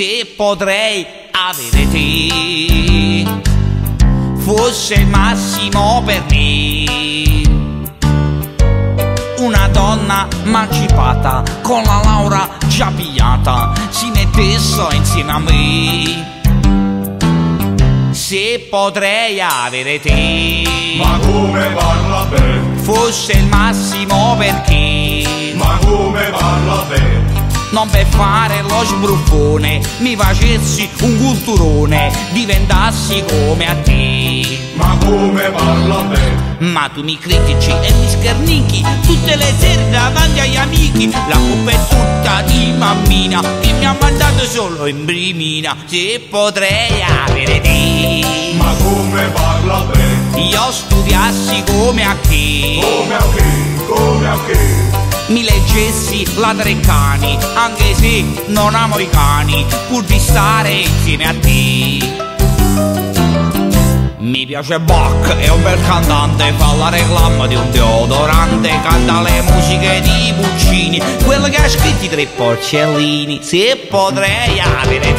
se potrei avere te. Fosse il massimo per me. Una donna emancipata con la laurea già pigliata si mettesse insieme a me. Se potrei avere te. Ma come parla bene, fosse il massimo perché non per fare lo sbruffone mi facessi un culturone diventassi come a te. Ma come parla bene, ma tu mi critici e mi schernichi tutte le sere davanti agli amici. La colpa è tutta di mammina che mi ha mandato solo in brimina se potrei avere te. Ma come parla bene, io studiassi come a chi? Come a chi, come a chi, mi leggessi la Treccani, anche se non amo i cani, pur di stare insieme a te. Mi piace Bach, è un bel cantante, fa la reclama di un deodorante, canta le musiche di Puccini, quello che ha scritto i tre porcellini, se potrei avere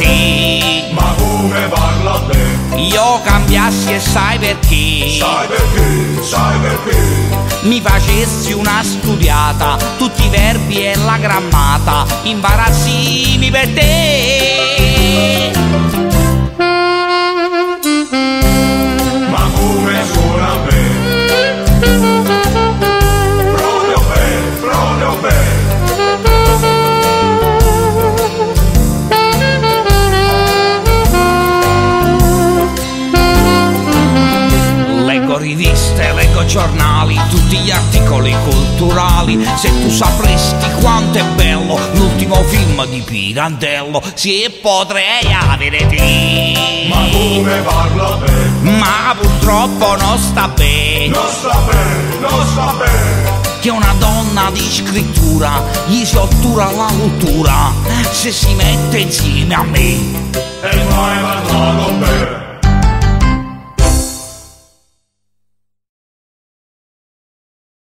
cambiassi e sai perché? sai perché, sai perché, mi facessi una studiata, tutti i verbi e la grammata, imbarazzini per te. Giornali, tutti gli articoli culturali. Se tu sapresti quanto è bello l'ultimo film di Pirandello, se potrei avere te. ma come parla bene, Ma purtroppo non sta bene. non sta bene, non sta bene, che una donna di scrittura gli si ottura la cultura se si mette insieme a me. e mai